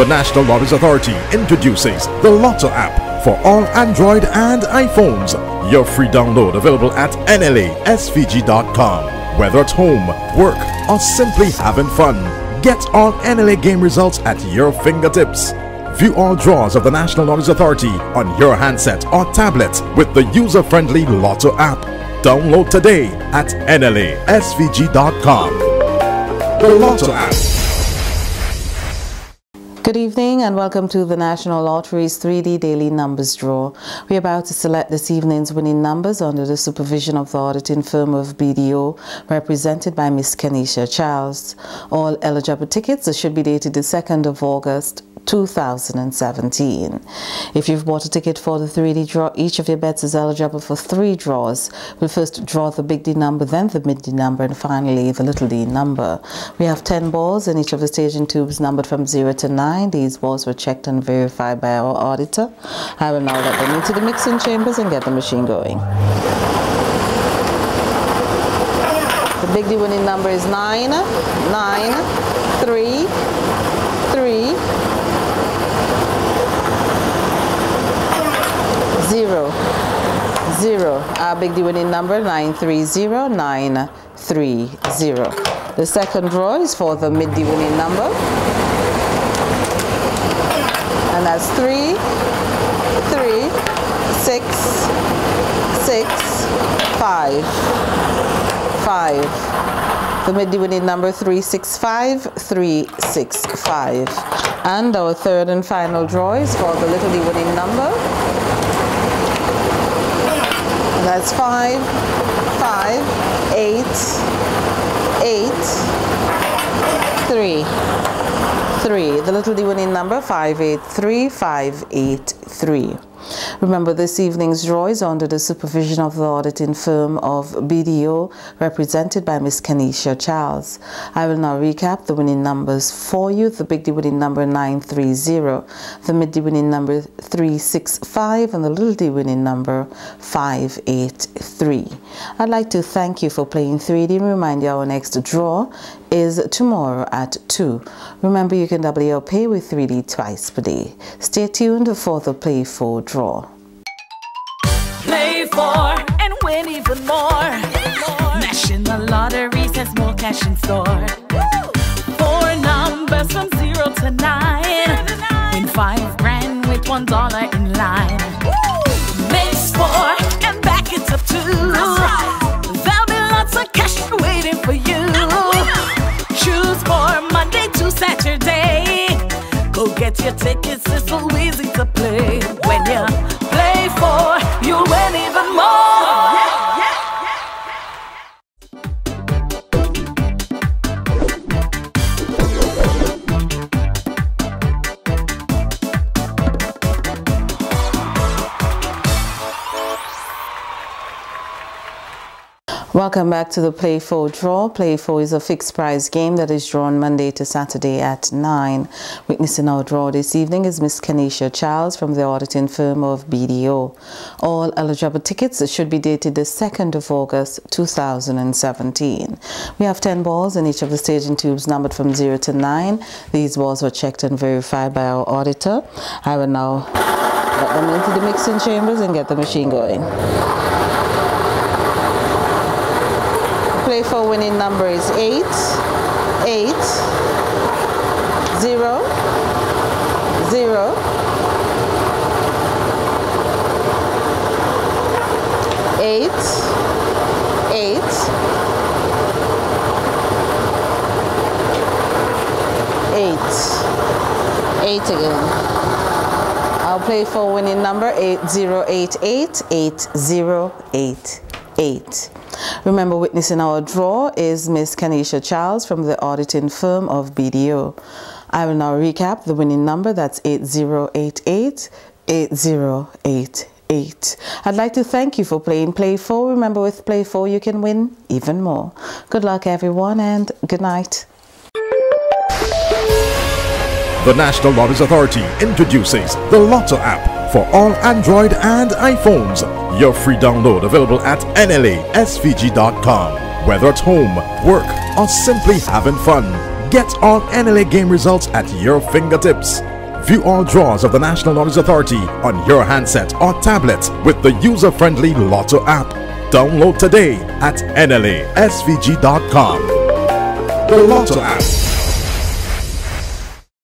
The National Lotteries Authority introduces the Lotto app for all Android and iPhones. Your free download available at nlasvg.com. Whether at home, work, or simply having fun, get all NLA game results at your fingertips. View all draws of the National Lotteries Authority on your handset or tablet with the user-friendly Lotto app. Download today at nlasvg.com. The Lotto app. Good evening and welcome to the National Lottery's 3D Daily Numbers Draw. We're about to select this evening's winning numbers under the supervision of the auditing firm of BDO, represented by Miss Kenisha Charles. All eligible tickets should be dated the 2nd of August 2017. If you've bought a ticket for the 3D draw, each of your bets is eligible for three draws. We'll first draw the big D number, then the mid D number, and finally the little d number. We have 10 balls in each of the staging tubes numbered from 0 to 9. These balls were checked and verified by our auditor. I will now let them into the mixing chambers and get the machine going. The big D winning number is 9, 9, 3, 3, zero zero. Our big D winning number nine three zero nine three zero. The second draw is for the mid D winning number, and that's three three six six five five. The mid winning number 365 365. And our third and final draw is for the little D winning number that's five, five, eight, eight, three, three. The little D winning number five eight three five eight three. Remember, this evening's draw is under the supervision of the auditing firm of BDO, represented by Ms. Kenisha Charles. I will now recap the winning numbers for you. The big D winning number 930, the mid D winning number 365, and the little D winning number 583. I'd like to thank you for playing 3D and remind you our next draw is tomorrow at 2. Remember, you can double your pay with 3D twice per day. Stay tuned for the Play 4 draw. Play for and win even more. National Lottery says more cash in store. Four numbers from 0 to 9. Win 5 grand with $1 in line. Get your tickets, it's so easy to play. When you Welcome back to the Play 4 draw. Play 4 is a fixed prize game that is drawn Monday to Saturday at 9. Witnessing our draw this evening is Miss Kenisha Charles from the auditing firm of BDO. All eligible tickets should be dated the 2nd of August 2017. We have 10 balls in each of the staging tubes numbered from 0 to 9. These balls were checked and verified by our auditor. I will now let them into the mixing chambers and get the machine going. Play 4 winning number is 8, 8, 0, 0, 8, 8, 8, 8 again. I'll Play 4 winning number 8088 8088. Remember, witnessing our draw is Miss Kenisha Charles from the auditing firm of BDO. I will now recap the winning number. That's 8088 8088. I'd like to thank you for playing Play 4. Remember, with Play 4, you can win even more. Good luck, everyone, and good night. The National Lotteries Authority introduces the Lotto app for all Android and iPhones. Your free download available at nlasvg.com. Whether at home, work, or simply having fun, Get all NLA game results at your fingertips. View all draws of the National Lotteries Authority on your handset or tablet with the user-friendly Lotto app. Download today at nlasvg.com. The Lotto app